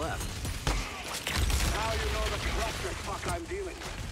left. Now you know the clusterfuck I'm dealing with.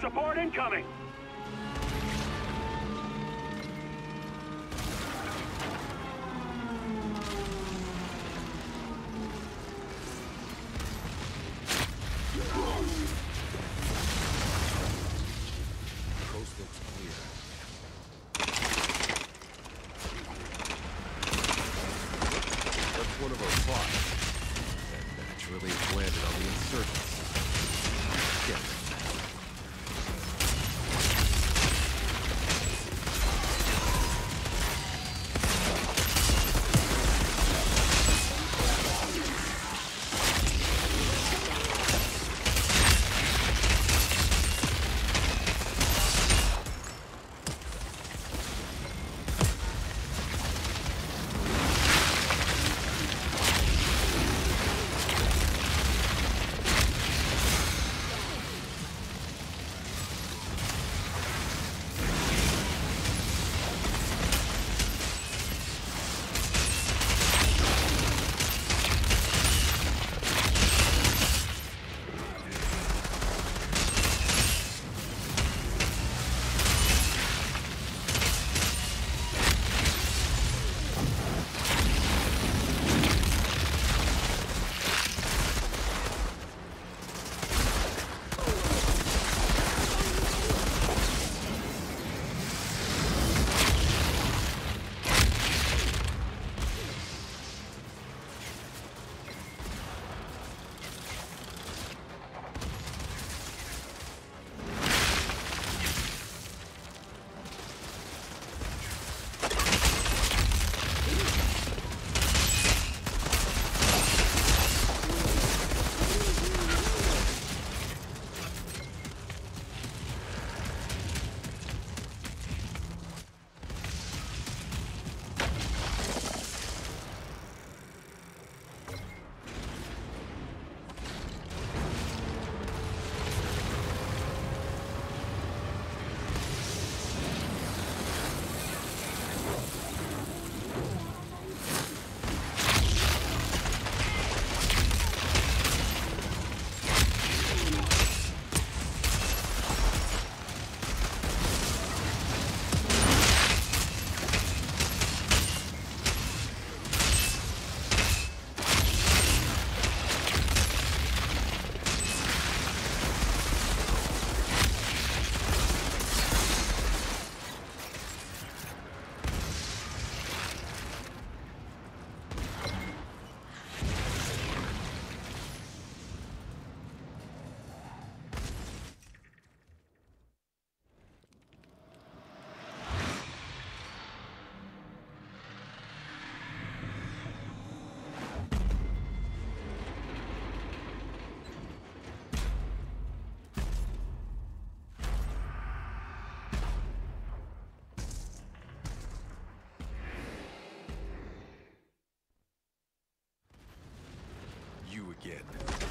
Support incoming! You again.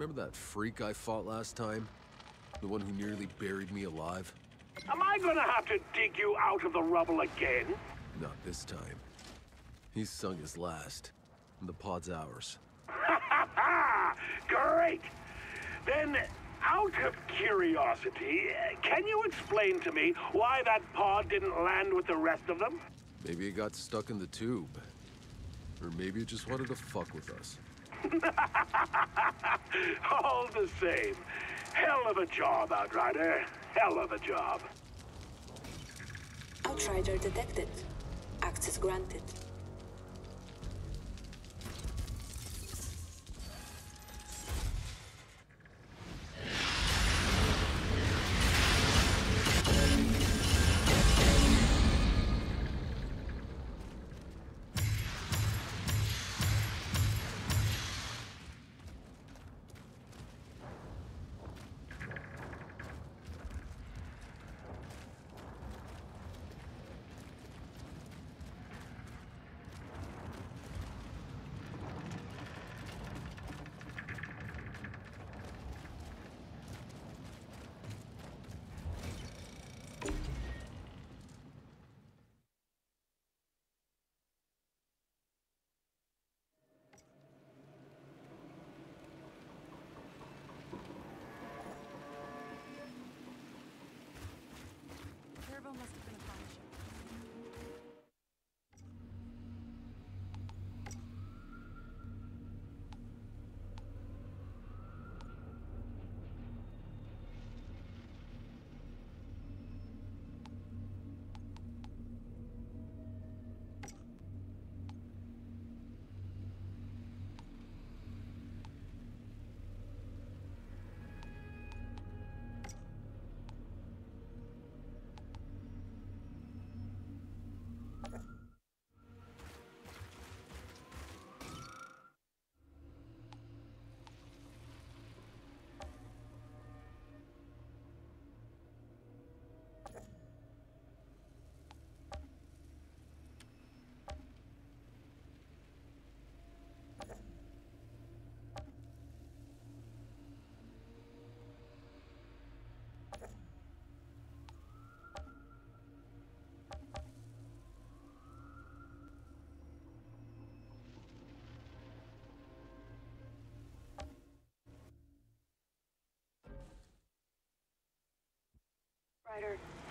Remember that freak I fought last time? The one who nearly buried me alive? Am I gonna have to dig you out of the rubble again? Not this time. He's sung his last, and the pod's ours. Great! Then, out of curiosity, can you explain to me why that pod didn't land with the rest of them? Maybe it got stuck in the tube. Or maybe it just wanted to fuck with us. All the same. Hell of a job, Outrider. Hell of a job. Outrider detected. Access granted.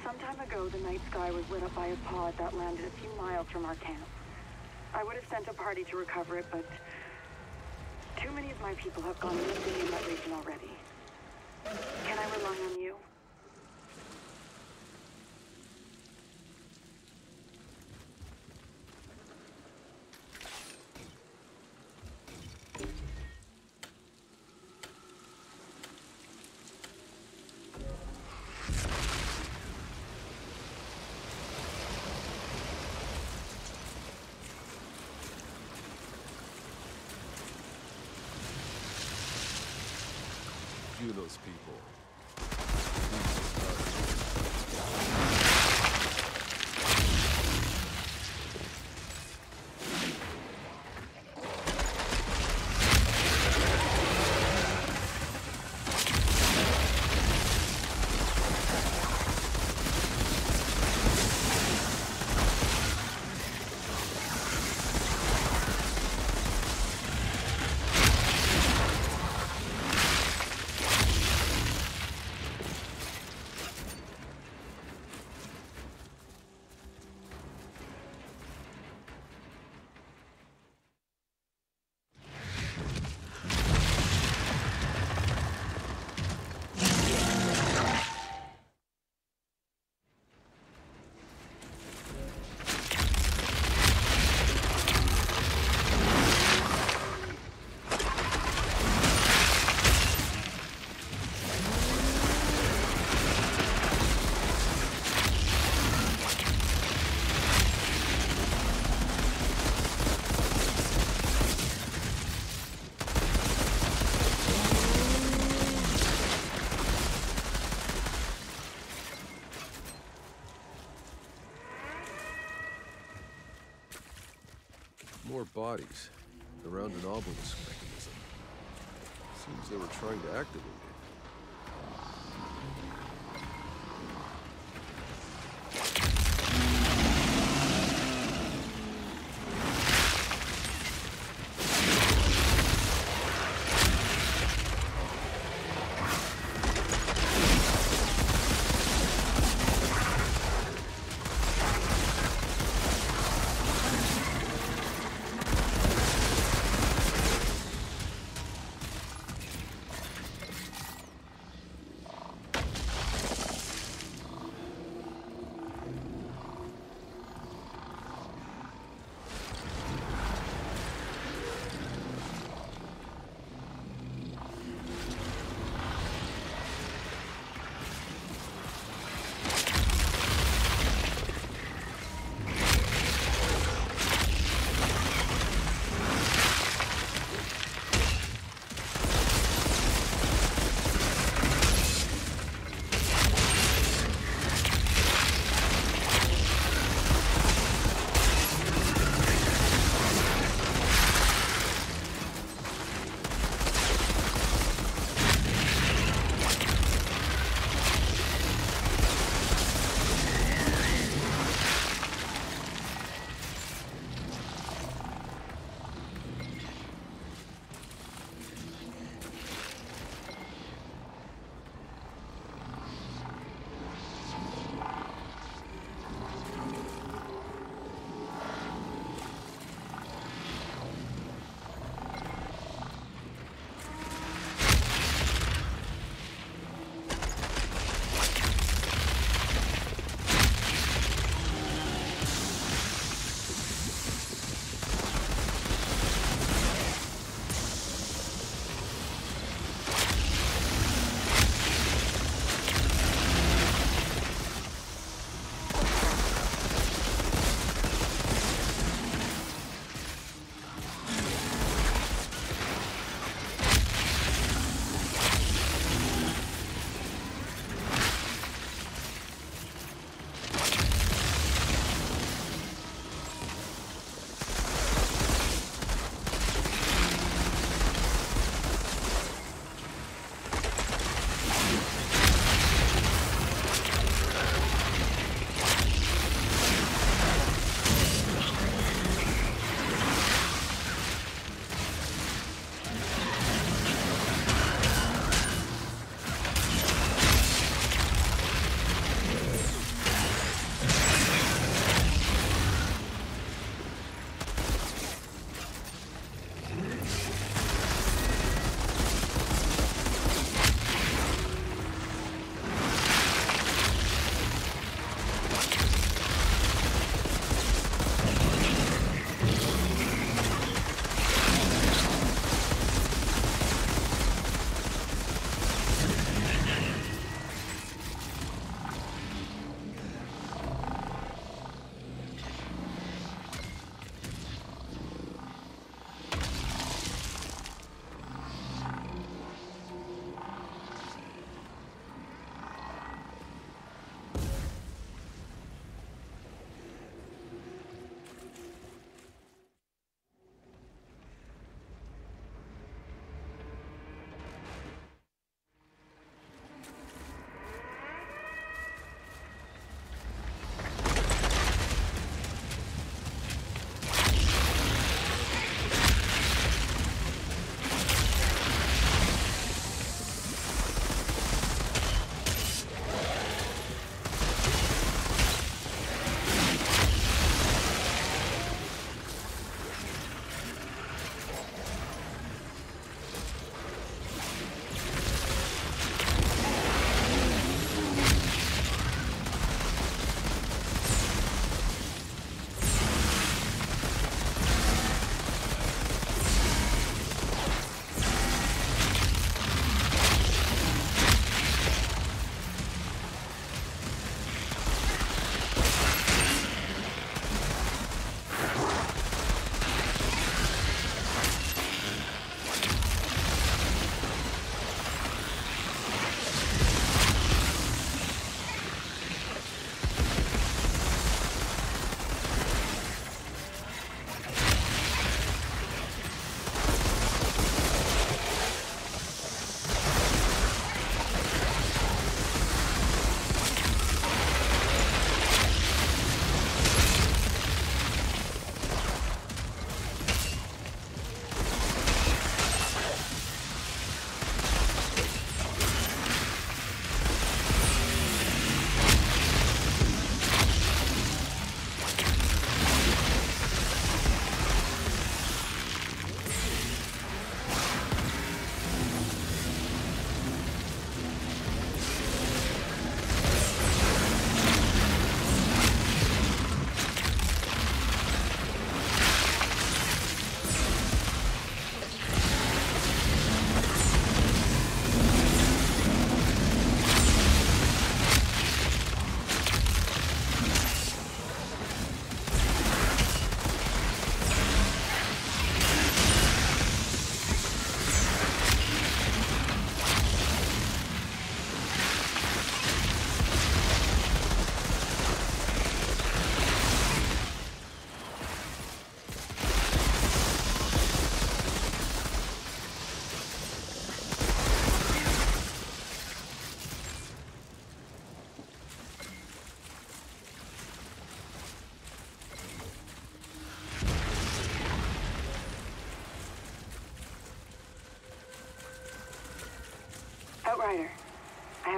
Some time ago the night sky was lit up by a pod that landed a few miles from our camp. I would have sent a party to recover it, but too many of my people have gone missing in that region already. Can I rely on you? Juno's people. More bodies around an obelisk mechanism. Seems they were trying to activate it.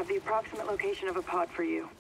Have the approximate location of a pod for you.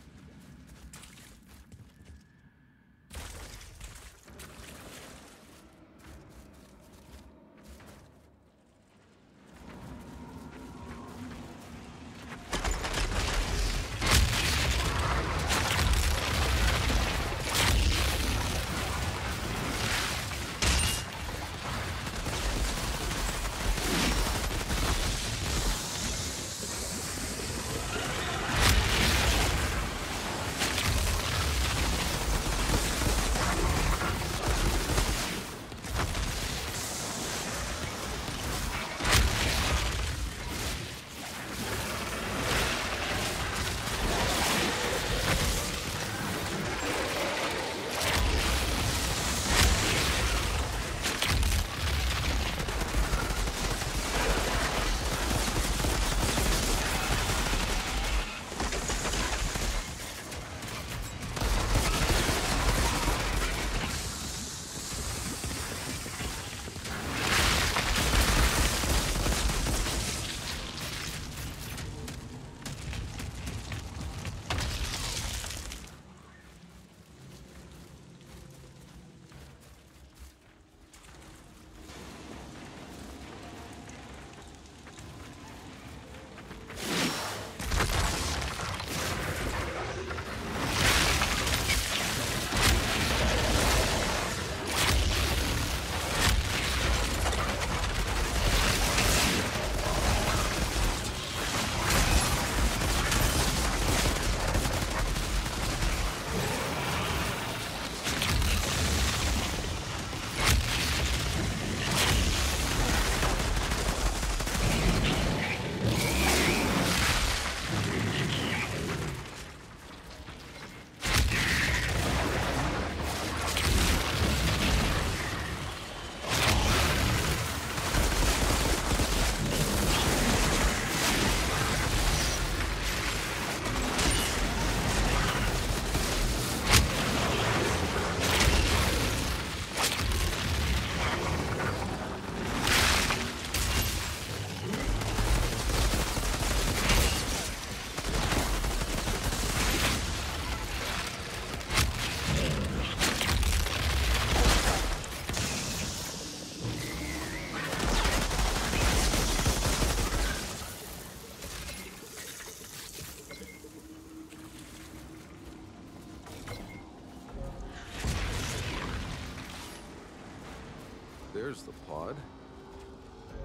The pod.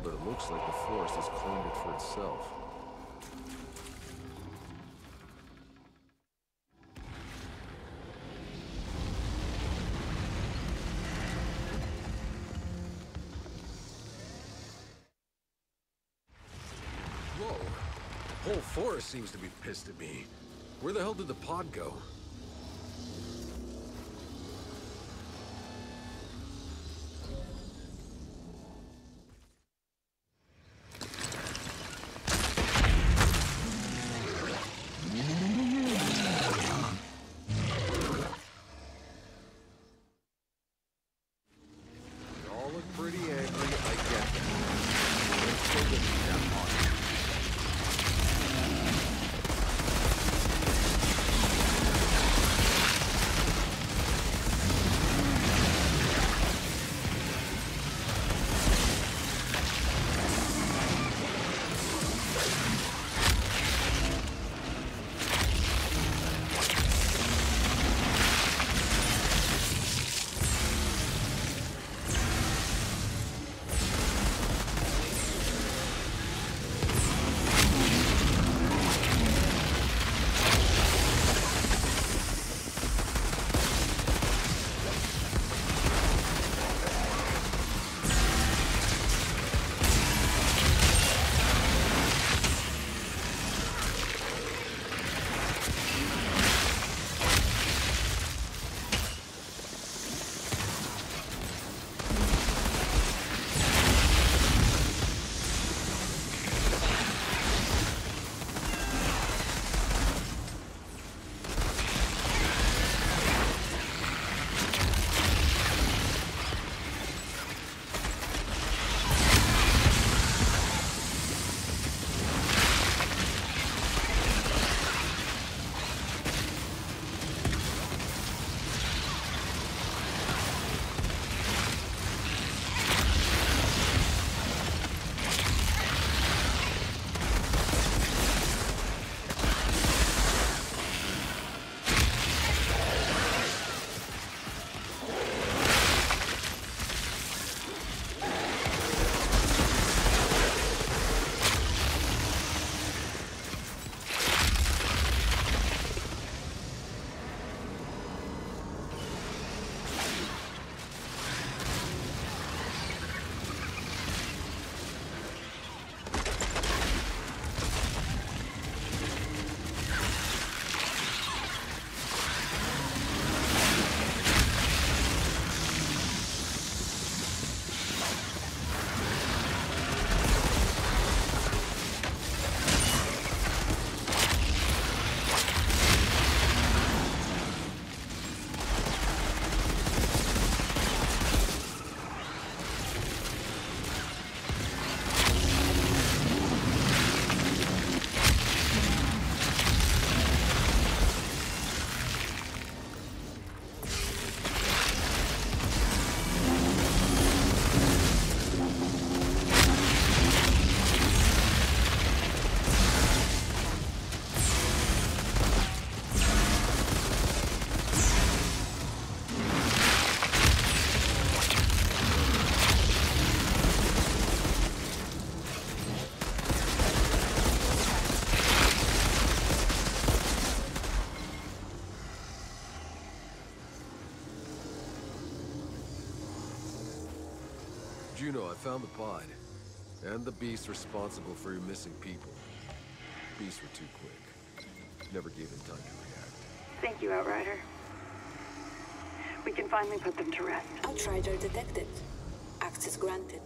But it looks like the forest has claimed it for itself. Whoa. Whole forest seems to be pissed at me. Where the hell did the pod go? Found the pod. And the beast responsible for your missing people. Beasts were too quick. Never gave them time to react. Thank you, Outrider. We can finally put them to rest. Outrider detected. Access granted.